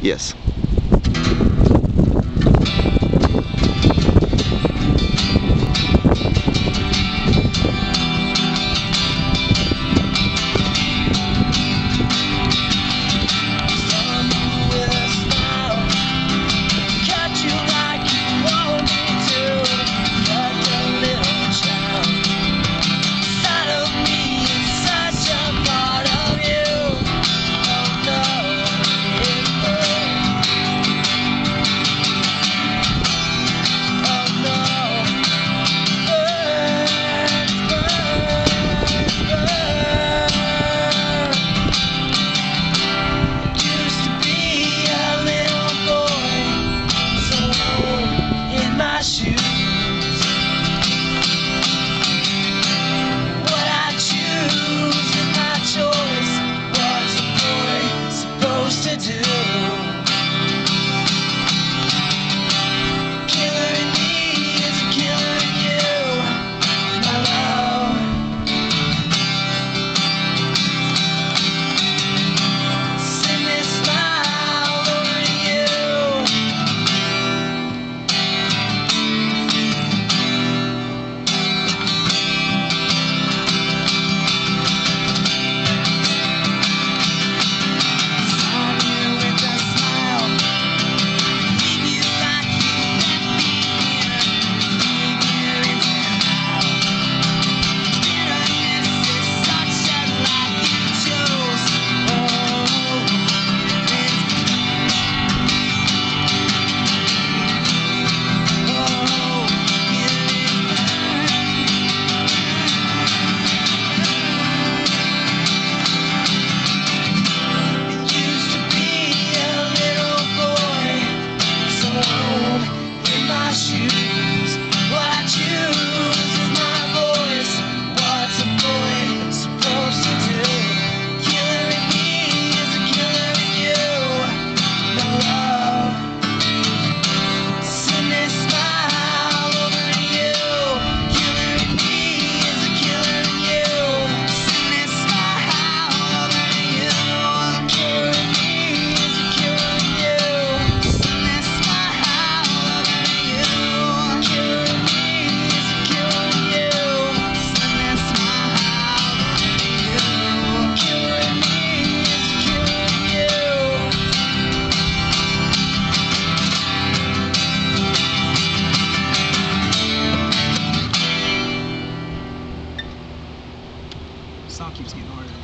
Yes. song keeps getting harder